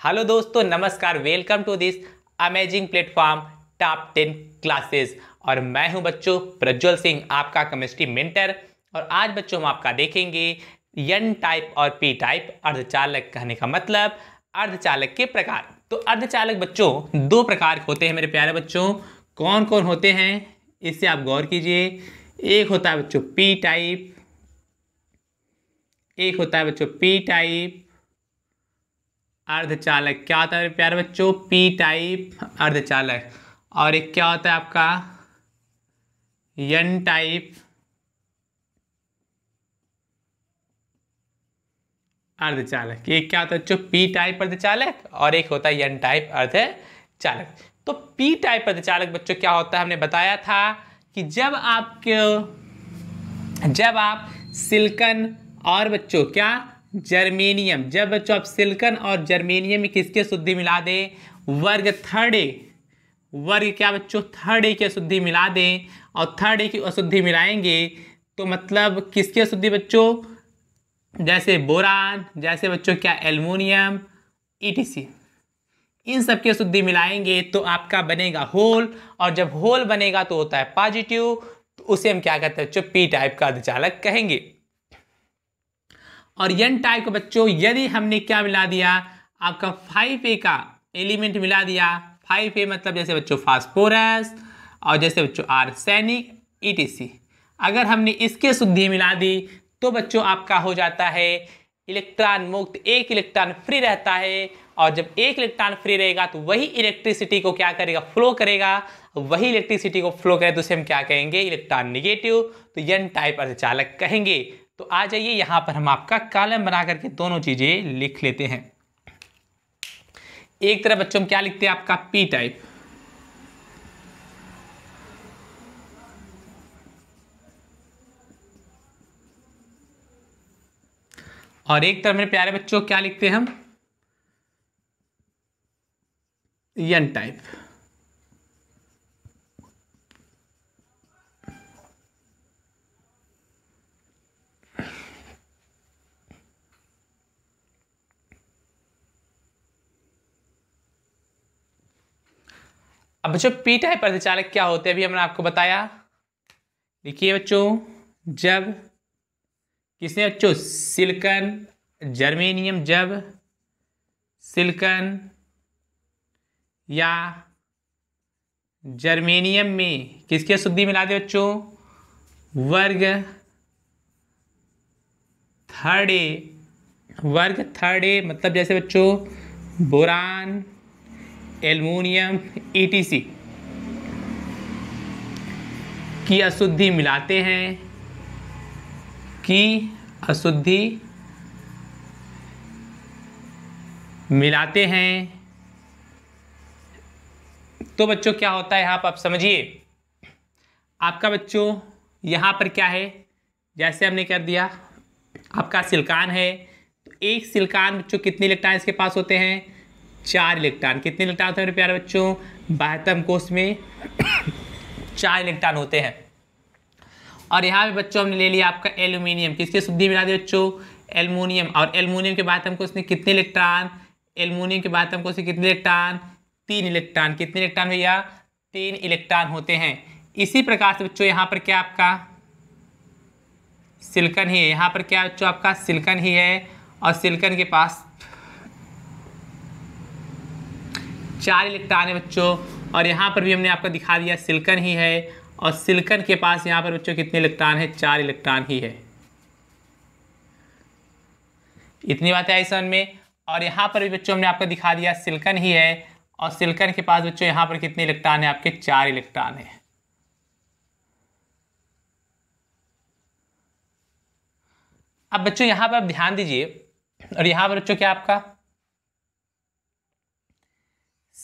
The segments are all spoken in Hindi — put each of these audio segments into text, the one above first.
हेलो दोस्तों, नमस्कार welcome to this amazing platform top ten classes और मैं हूँ बच्चों प्रज्वल सिंह, आपका केमिस्ट्री मेंटर और आज बच्चों हम आपका देखेंगे एन टाइप और पी टाइप अर्धचालक कहने का मतलब अर्धचालक के प्रकार। तो अर्धचालक बच्चों, दो प्रकार के होते हैं मेरे प्यारे बच्चों। कौन कौन होते हैं? इससे आप गौर कीजिए। एक होता है बच्चों पी टाइप एक होता है बच्चों पी टाइप अर्धचालक, क्या होता है प्यारे बच्चों? पी टाइप अर्धचालक। और एक क्या होता है आपका? एन टाइप अर्धचालक। एक क्या होता है बच्चों? पी टाइप अर्धचालक और एक होता है एन टाइप अर्धचालक। तो पी टाइप अर्धचालक बच्चों, क्या होता है? हमने बताया था कि जब आपके जब आप सिल्कन और बच्चों, क्या जर्मेनियम। जब बच्चों, आप सिल्कन और जर्मेनियम में किसके शुद्धि मिला दें? वर्ग थर्ड ए। वर्ग क्या बच्चों? थर्ड ए की अशुद्धि मिला दें और थर्ड ए की अशुद्धि मिलाएँगे तो मतलब किसकी अशुद्धि बच्चों? जैसे बोरान, जैसे बच्चों क्या? एल्युमिनियम ईटीसी इन सब की शुद्धि मिलाएँगे तो आपका बनेगा होल। और जब होल बनेगा तो होता है पॉजिटिव तो उसे हम क्या कहते हैं? बच्चों पी टाइप का अर्धचालक कहेंगे। और यन टाइप का बच्चों, यदि हमने क्या मिला दिया? आपका फाइव ए का एलिमेंट मिला दिया। फाइव ए मतलब जैसे बच्चों फास्फोरस और जैसे बच्चों आर्सेनिक ईटीसी अगर हमने इसके शुद्धि मिला दी तो बच्चों आपका हो जाता है इलेक्ट्रॉन मुक्त, एक इलेक्ट्रॉन फ्री रहता है। और जब एक इलेक्ट्रॉन फ्री रहेगा तो वही इलेक्ट्रिसिटी को क्या करेगा? फ्लो करेगा। वही इलेक्ट्रिसिटी को फ्लो करे तो उसे हम क्या कहेंगे? इलेक्ट्रॉन निगेटिव तो यन टाइप अर्धचालक कहेंगे। तो आ जाइए, यहाँ पर हम आपका कालम बना करके दोनों चीज़ें लिख लेते हैं। एक तरफ़ बच्चों क्या लिखते हैं? आपका पी टाइप और एक तरफ़ मेरे प्यारे बच्चों, क्या लिखते हैं हम? एन टाइप अब बच्चों पी टाइप अर्धचालक क्या होते हैं? अभी हमने आपको बताया। देखिए बच्चों, जब किसने बच्चों, सिलिकन, जर्मेनियम जब, सिलिकन या जर्मेनियम में किसकी शुद्धि मिला दे बच्चों? वर्ग थर्ड ए, वर्ग थर्ड ए मतलब जैसे बच्चों, बोरान एल्युमिनियम ईटीसी की अशुद्धि मिलाते हैं, की अशुद्धि मिलाते हैं। तो बच्चों, क्या होता है पर? आप समझिए। आपका बच्चों, यहाँ पर क्या है? जैसे हमने कर दिया, आपका सिलिकॉन है। तो एक सिलकान बच्चों, कितने इलेक्ट्रॉन इसके पास होते हैं? चार इलेक्ट्रॉन कितने इलेक्ट्रॉन होते हैं मेरे प्यारे बच्चों? बाह्यतम कोष में चार इलेक्ट्रॉन होते हैं। और यहाँ पे बच्चों हमने ले लिया आपका एल्यूमिनियम। किसकी शुद्धि मिला दी बच्चों? एल्युमिनियम। और एल्युमिनियम के बाद हमको उसने कितने इलेक्ट्रॉन एल्युमिनियम के बाद हमको उसने कितने इलेक्ट्रॉन तीन इलेक्ट्रॉन कितने इलेक्ट्रॉन भैया? तीन इलेक्ट्रॉन होते हैं। इसी प्रकार से बच्चों यहाँ पर क्या आपका? सिलिकन ही है। यहाँ पर क्या बच्चों आपका? सिलिकन ही है। और सिलिकन के पास चार इलेक्ट्रॉन है बच्चों, और यहाँ पर भी हमने आपको दिखा दिया सिल्कन ही है, और सिल्कन के पास यहाँ पर बच्चों कितने इलेक्ट्रॉन है? चार इलेक्ट्रॉन ही है। इतनी बातें आई समझ में? और यहाँ पर भी बच्चों हमने आपको दिखा दिया सिल्कन ही है, और सिल्कन के पास बच्चों यहाँ पर कितने इलेक्ट्रॉन है? आपके चार इलेक्ट्रॉन है। अब बच्चों यहाँ पर आप ध्यान दीजिए, और यहाँ पर बच्चों क्या आपका?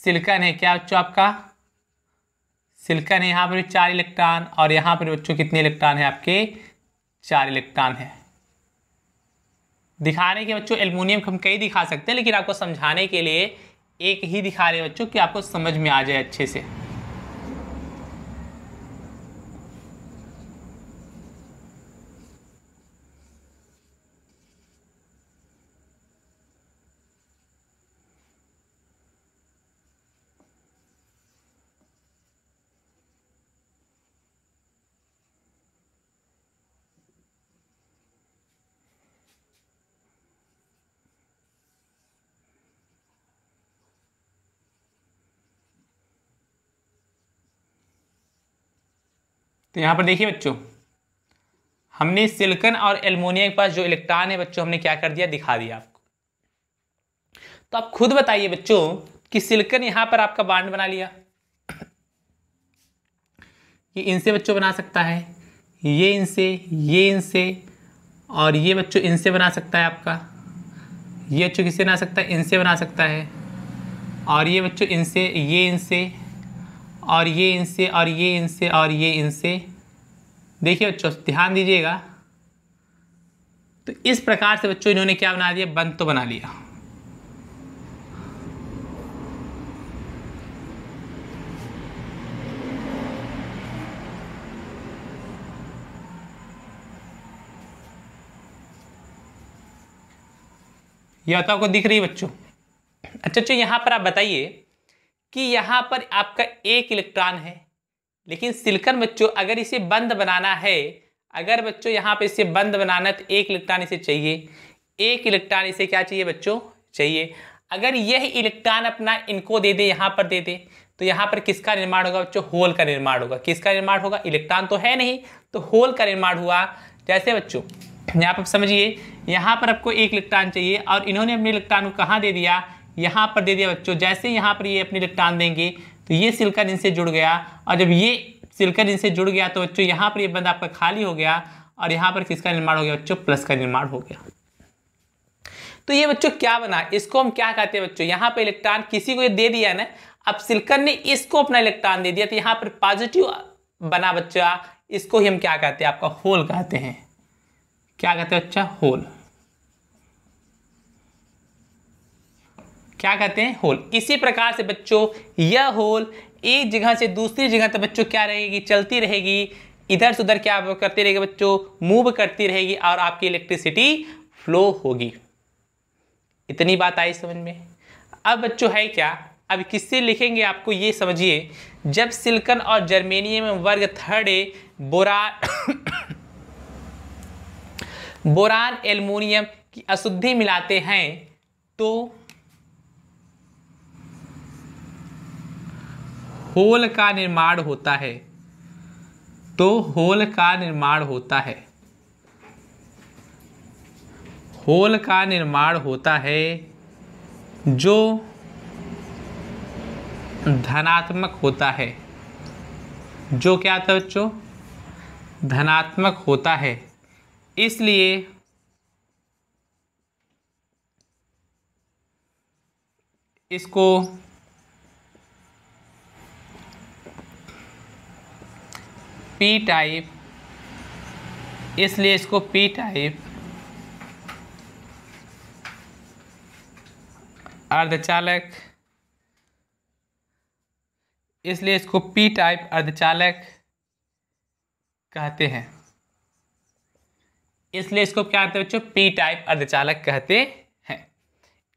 सिलिकन है क्या बच्चों आपका? सिलिकन है, यहाँ पर चार इलेक्ट्रॉन और यहाँ पर बच्चों कितने इलेक्ट्रॉन है आपके? चार इलेक्ट्रॉन है। दिखाने के बच्चों, एल्युमिनियम हम कई दिखा सकते हैं, लेकिन आपको समझाने के लिए एक ही दिखा रहे बच्चों कि आपको समझ में आ जाए अच्छे से। तो यहाँ पर देखिए बच्चों, हमने सिलिकन और एल्मोनियम के पास जो इलेक्ट्रॉन है बच्चों, हमने क्या कर दिया? दिखा दिया आपको। तो आप खुद बताइए बच्चों कि सिलिकन यहाँ पर आपका बांड बना लिया। ये इनसे बच्चों बना सकता है, ये इनसे ये इनसे, और ये बच्चों इनसे बना सकता है आपका। ये बच्चों किससे बना सकता है? इनसे बना सकता है। और ये बच्चों इनसे, ये इनसे और ये इनसे, और ये इनसे, और ये इनसे। देखिए बच्चों, ध्यान दीजिएगा। तो इस प्रकार से बच्चों इन्होंने क्या बना दिया? बंद तो बना लिया। यह तो आपको दिख रही है बच्चों। अच्छा अच्छा यहाँ पर आप बताइए कि यहाँ पर आपका एक इलेक्ट्रॉन है, लेकिन सिलिकन बच्चों, अगर इसे बंद बनाना है, अगर बच्चों यहाँ पे इसे बंद बनाना है तो एक इलेक्ट्रॉन इसे चाहिए। एक इलेक्ट्रॉन इसे क्या चाहिए बच्चों? चाहिए। अगर यह इलेक्ट्रॉन अपना इनको दे दे, यहाँ पर दे दे तो यहाँ पर किसका निर्माण होगा बच्चों? होल का निर्माण होगा। किसका निर्माण होगा? इलेक्ट्रॉन तो है नहीं तो होल का निर्माण हुआ। जैसे बच्चों, यहाँ पर समझिए, यहाँ पर आपको एक इलेक्ट्रॉन चाहिए, और इन्होंने अपने इलेक्ट्रॉन को कहाँ दे दिया? यहाँ पर दे दिया बच्चों जैसे यहाँ पर ये अपने इलेक्ट्रॉन देंगे तो ये सिल्कन इनसे जुड़ गया। और जब ये सिल्कन इनसे जुड़ गया तो बच्चों, यहाँ पर ये बंद आपका खाली हो गया और यहाँ पर किसका निर्माण हो गया, बच्चों, प्लस का निर्माण हो गया। तो ये बच्चों, क्या बना? इसको हम क्या कहते हैं बच्चों? यहाँ पर इलेक्ट्रॉन किसी को ये दे दिया ना, अब सिल्कन ने इसको अपना इलेक्ट्रॉन दे दिया तो यहाँ पर पॉजिटिव बना बच्चा। इसको ही हम क्या कहते हैं? आपका होल कहते हैं। क्या कहते हैं बच्चा? होल क्या कहते हैं? होल। इसी प्रकार से बच्चों, यह होल एक जगह से दूसरी जगह तक बच्चों क्या रहेगी? चलती रहेगी। इधर से उधर क्या करती रहेगी बच्चों? मूव करती रहेगी और आपकी इलेक्ट्रिसिटी फ्लो होगी। इतनी बात आई समझ में? अब बच्चों है क्या? अब किससे लिखेंगे आपको ये समझिए। जब सिल्कन और जर्मेनियम वर्ग third A, Bora boron aluminium की अशुद्धि मिलाते हैं तो होल का निर्माण होता है तो होल का निर्माण होता है। होल का निर्माण होता है जो धनात्मक होता है। जो क्या था बच्चों? धनात्मक होता है। इसलिए इसको पी टाइप इसलिए इसको पी टाइप अर्धचालक, इसलिए इसको पी टाइप अर्धचालक कहते हैं। इसलिए इसको क्या कहते हैं बच्चों? पी टाइप अर्धचालक कहते हैं।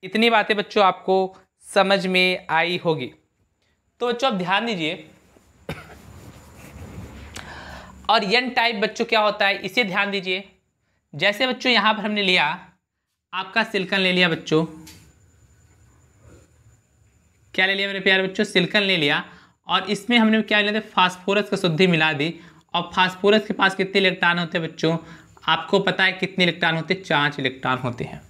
इतनी बातें बच्चों आपको समझ में आई होगी। तो बच्चों आप ध्यान दीजिए और यन टाइप बच्चों क्या होता है, इसे ध्यान दीजिए। जैसे बच्चों यहाँ पर हमने लिया, आपका सिल्कन ले लिया बच्चों। क्या ले लिया मेरे प्यारे बच्चों? सिल्कन ले लिया। और इसमें हमने क्या लिया था? फास्फोरस का शुद्धि मिला दी। और फास्फोरस के पास कितने इलेक्ट्रॉन होते हैं बच्चों? आपको पता है कितने इलेक्ट्रॉन होते हैं? पाँच इलेक्ट्रॉन होते हैं।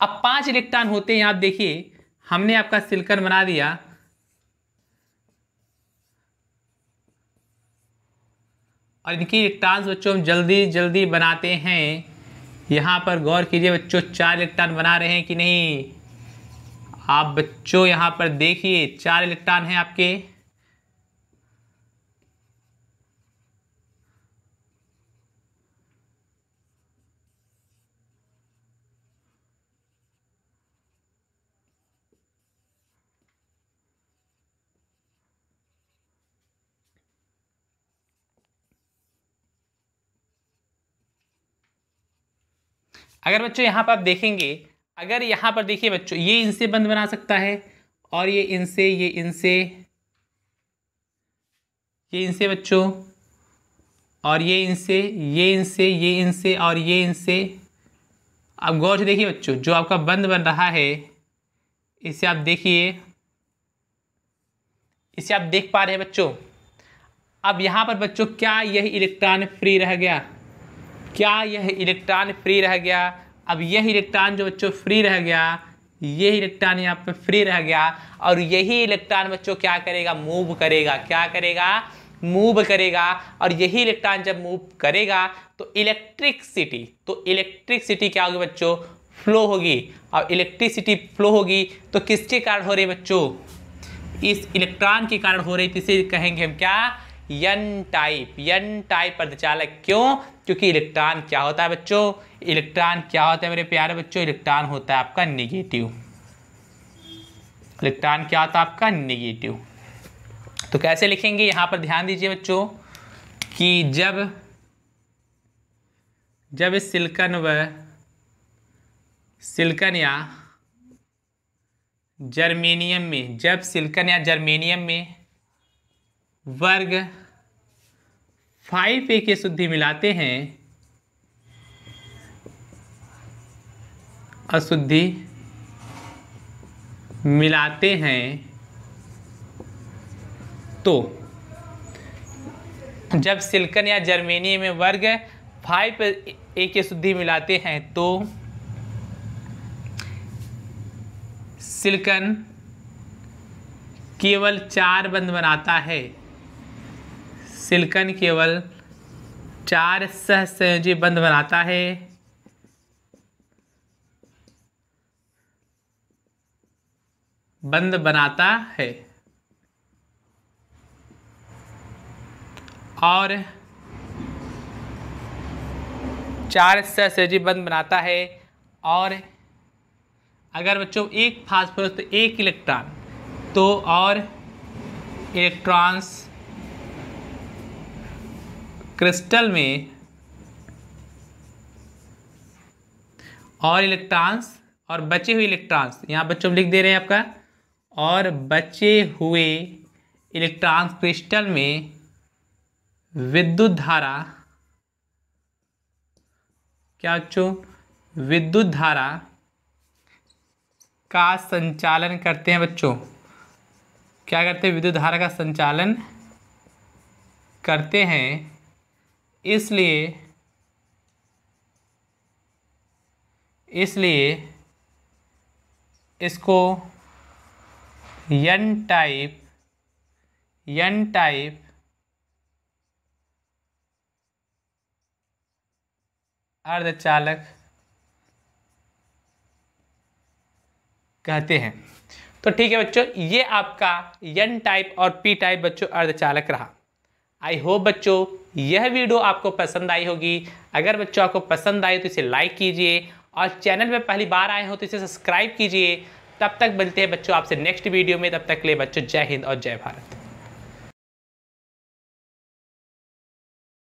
अब पाँच इलेक्ट्रॉन होते हैं, आप देखिए, हमने आपका सिल्कन बना दिया। और इनकी इलेक्ट्रॉन्स बच्चों हम जल्दी जल्दी बनाते हैं। यहाँ पर गौर कीजिए, बच्चों चार इलेक्ट्रॉन बना रहे हैं कि नहीं? आप बच्चों यहाँ पर देखिए, चार इलेक्ट्रॉन हैं आपके। अगर बच्चों यहाँ पर आप देखेंगे, अगर यहाँ पर देखिए बच्चों, ये इनसे बंद बना सकता है और ये इनसे ये इनसे ये इनसे बच्चों, और ये इनसे ये इनसे ये इनसे, और ये इनसे। अब गौर से देखिए बच्चों, जो आपका बंद बन रहा है, इसे आप देखिए, इसे आप देख पा रहे हैं बच्चों। अब यहाँ पर बच्चों, क्या यह इलेक्ट्रॉन फ्री रह गया? क्या यह इलेक्ट्रॉन फ्री रह गया? अब यह इलेक्ट्रॉन जो बच्चों फ्री रह गया ये इलेक्ट्रॉन यहाँ पे फ्री रह गया और यही इलेक्ट्रॉन बच्चों क्या करेगा? मूव करेगा। क्या करेगा? मूव करेगा और यही इलेक्ट्रॉन जब मूव करेगा तो इलेक्ट्रिकसिटी तो इलेक्ट्रिकसिटी क्या होगी बच्चों? फ्लो होगी। और इलेक्ट्रिसिटी फ्लो होगी तो किसके कारण हो रही बच्चों? इस इलेक्ट्रॉन के कारण हो रही इसे कहेंगे हम क्या? यन टाइप यन टाइप अर्धचालक क्यों? क्योंकि इलेक्ट्रॉन क्या होता है बच्चों? इलेक्ट्रॉन क्या होता है मेरे प्यारे बच्चों? इलेक्ट्रॉन होता है आपका निगेटिव इलेक्ट्रॉन क्या होता है आपका निगेटिव तो कैसे लिखेंगे? यहाँ पर ध्यान दीजिए बच्चों, कि जब जब सिलिकन व सिलिकन या जर्मेनियम में, जब सिलिकन या जर्मेनियम में वर्ग फाइव ए के शुद्धि मिलाते हैं। अशुद्धि मिलाते हैं। तो जब सिल्कन या जर्मेनियम में वर्ग फाइव ए के शुद्धि मिलाते हैं तो सिल्कन केवल चार बंद बनाता है। सिलिकन केवल चार सहसंयोजी बंध बनाता है। बंद बनाता है। और चार सहसंयोजी बंध बनाता है। और अगर बच्चों एक फास्फोरस तो एक इलेक्ट्रॉन तो और इलेक्ट्रॉन्स क्रिस्टल में और इलेक्ट्रॉन्स और बचे हुए इलेक्ट्रॉन्स, यहाँ बच्चों लिख दे रहे हैं आपका, और बचे हुए इलेक्ट्रॉन्स क्रिस्टल में विद्युत धारा, क्या बच्चों? विद्युत धारा का संचालन करते हैं बच्चों। क्या करते हैं? विद्युत धारा का संचालन करते हैं। इसलिए इसलिए इसको यन टाइप यन टाइप अर्धचालक कहते हैं। तो ठीक है बच्चों, ये आपका यन टाइप और पी टाइप बच्चों अर्धचालक रहा। आई होप बच्चों यह वीडियो आपको पसंद आई होगी। अगर बच्चों आपको पसंद आए तो इसे लाइक कीजिए और चैनल पर पहली बार आए हो तो इसे सब्सक्राइब कीजिए। तब तक मिलते हैं बच्चों आपसे नेक्स्ट वीडियो में। तब तक ले बच्चों जय हिंद और जय भारत।